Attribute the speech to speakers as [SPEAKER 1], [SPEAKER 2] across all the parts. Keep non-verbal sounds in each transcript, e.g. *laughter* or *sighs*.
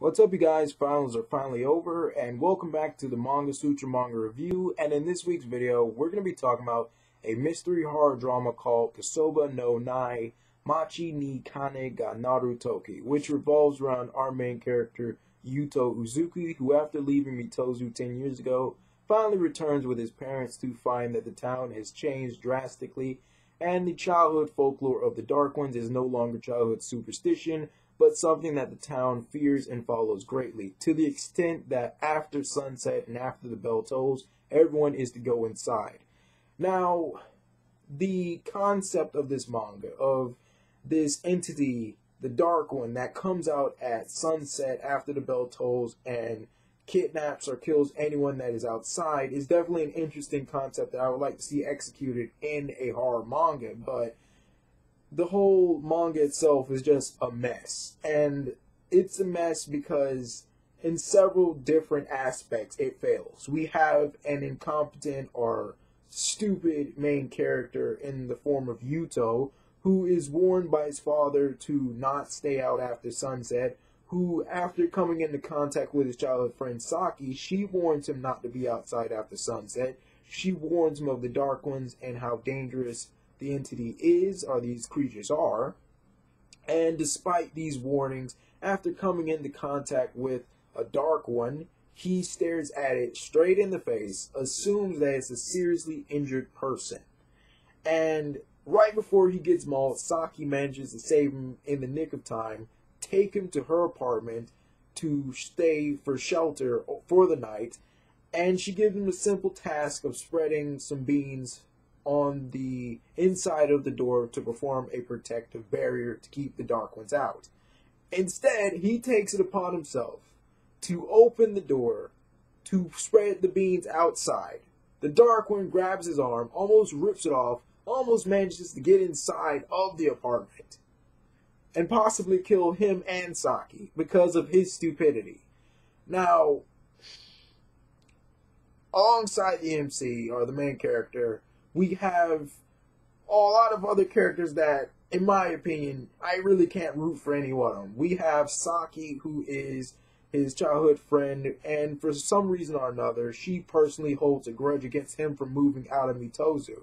[SPEAKER 1] What's up, you guys? Finals are finally over, and welcome back to the Manga Sutra Manga Review. And in this week's video, we're going to be talking about a mystery horror drama called Kasouba no Nai Machi ni Kane ga Naru Toki, which revolves around our main character, Yuto Uzuki, who after leaving Mitozu 10 years ago, finally returns with his parents to find that the town has changed drastically, and the childhood folklore of the Dark Ones is no longer childhood superstition, but something that the town fears and follows greatly, to the extent that after sunset and after the bell tolls, everyone is to go inside. Now, the concept of this manga, of this entity, the Dark One, that comes out at sunset after the bell tolls and kidnaps or kills anyone that is outside, is definitely an interesting concept that I would like to see executed in a horror manga, but the whole manga itself is just a mess. And it's a mess because in several different aspects it fails. We have an incompetent or stupid main character in the form of Yuto, who is warned by his father to not stay out after sunset, who, after coming into contact with his childhood friend Saki, she warns him not to be outside after sunset. She warns him of the Dark Ones and how dangerous the entity is or these creatures are. And despite these warnings, after coming into contact with a dark one, he stares at it straight in the face, assumes that it's a seriously injured person. And right before he gets mauled, Saki manages to save him in the nick of time, take him to her apartment to stay for shelter for the night, and she gives him the simple task of spreading some beans on the inside of the door to perform a protective barrier to keep the Dark Ones out. Instead, he takes it upon himself to open the door to spread the beans outside. The Dark One grabs his arm, almost rips it off, almost manages to get inside of the apartment and possibly kill him and Saki because of his stupidity. Now, alongside the MC, or the main character, we have a lot of other characters that, in my opinion, I really can't root for any one of them. We have Saki, who is his childhood friend, and for some reason or another, she personally holds a grudge against him for moving out of Mitozu.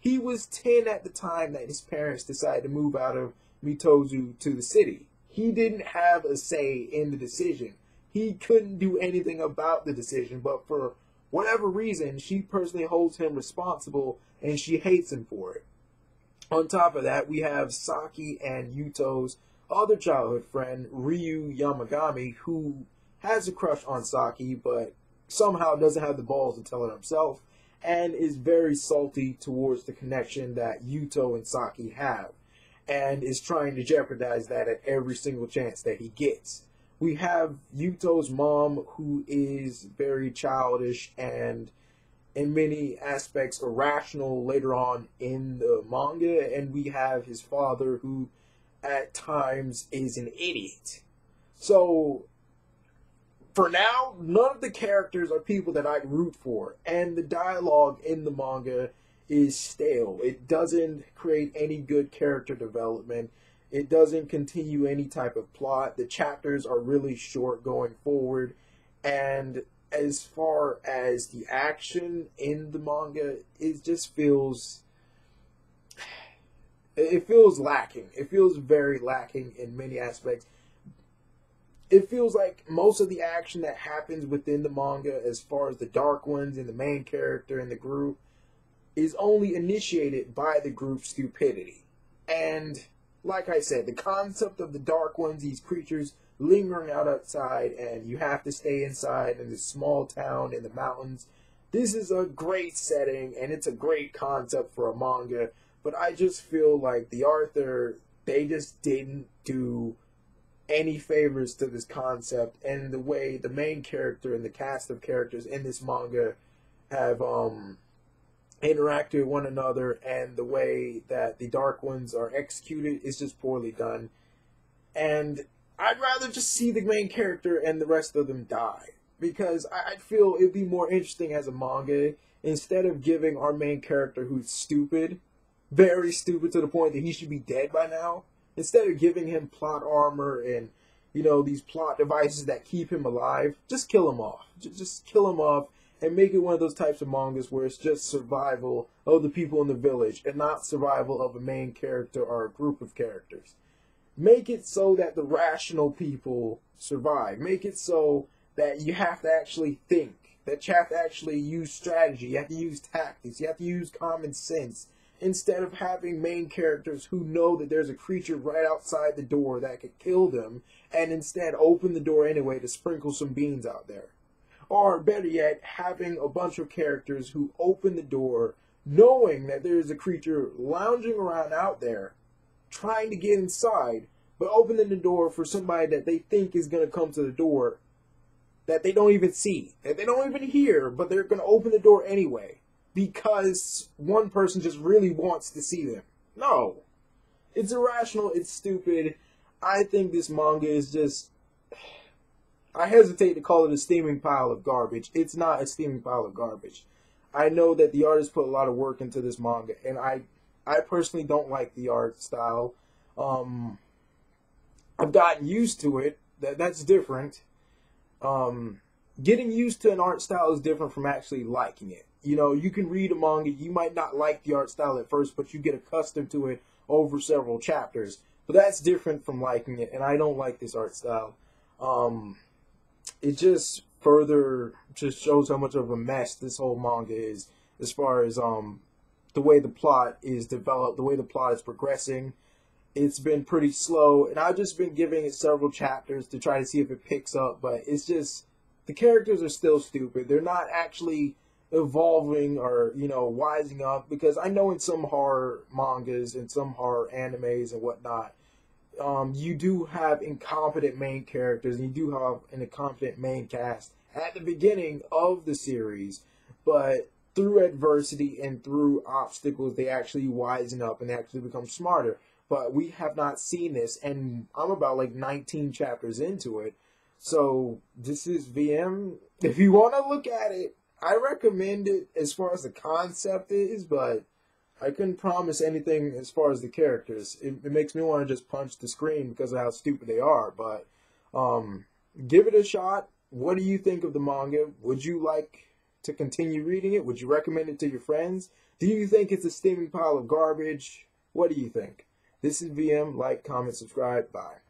[SPEAKER 1] He was 10 at the time that his parents decided to move out of Mitozu to the city. He didn't have a say in the decision. He couldn't do anything about the decision, but for whatever reason, she personally holds him responsible and she hates him for it. On top of that, we have Saki and Yuto's other childhood friend, Ryu Yamagami, who has a crush on Saki, but somehow doesn't have the balls to tell it himself, and is very salty towards the connection that Yuto and Saki have, and is trying to jeopardize that at every single chance that he gets we have Yuto's mom, who is very childish and in many aspects irrational later on in the manga, and we have his father, who at times is an idiot. So, for now, none of the characters are people that I root for, and the dialogue in the manga is stale. It doesn't create any good character development it doesn't continue any type of plot. The chapters are really short going forward. And as far as the action in the manga, it just feels it feels lacking. It feels very lacking in many aspects. It feels like most of the action that happens within the manga, as far as the dark ones and the main character and the group, is only initiated by the group's stupidity. And like I said, the concept of the dark ones, these creatures lingering out outside, and you have to stay inside in this small town in the mountains. This is a great setting, and it's a great concept for a manga. But I just feel like the author, they just didn't do any favors to this concept, and the way the main character and the cast of characters in this manga have um interact with one another and the way that the dark ones are executed is just poorly done and i'd rather just see the main character and the rest of them die because i feel it'd be more interesting as a manga instead of giving our main character who's stupid very stupid to the point that he should be dead by now instead of giving him plot armor and you know, these plot devices that keep him alive, just kill him off. Just kill him off and make it one of those types of mangas where it's just survival of the people in the village and not survival of a main character or a group of characters. Make it so that the rational people survive. Make it so that you have to actually think, that you have to actually use strategy, you have to use tactics, you have to use common sense, instead of having main characters who know that there's a creature right outside the door that could kill them, and instead open the door anyway to sprinkle some beans out there. Or better yet, having a bunch of characters who open the door knowing that there's a creature lounging around out there trying to get inside, but opening the door for somebody that they think is going to come to the door that they don't even see, that they don't even hear, but they're going to open the door anyway because one person just really wants to see them. No. It's irrational, it's stupid. I think this manga is just *sighs* I hesitate to call it a steaming pile of garbage. It's not a steaming pile of garbage. I know that the artist put a lot of work into this manga, and I, I personally don't like the art style. Um, I've gotten used to it. That that's different. Um, getting used to an art style is different from actually liking it. You know, you can read a manga, you might not like the art style at first, but you get accustomed to it over several chapters. But that's different from liking it, and I don't like this art style. Um, it just further just shows how much of a mess this whole manga is as far as um the way the plot is developed, the way the plot is progressing. It's been pretty slow, and I've just been giving it several chapters to try to see if it picks up, but it's just the characters are still stupid. They're not actually evolving or, you know, wising up because I know in some horror mangas and some horror animes and whatnot, um, you do have incompetent main characters and you do have an incompetent main cast at the beginning of the series, but through adversity and through obstacles, they actually wisen up and actually become smarter. But we have not seen this, and I'm about like 19 chapters into it. So this is VM. If you want to look at it, I recommend it as far as the concept is, but I couldn't promise anything as far as the characters. It, it makes me want to just punch the screen because of how stupid they are. But um, give it a shot. What do you think of the manga? Would you like to continue reading it? Would you recommend it to your friends? Do you think it's a steaming pile of garbage? What do you think? This is VM. Like, comment, subscribe. Bye.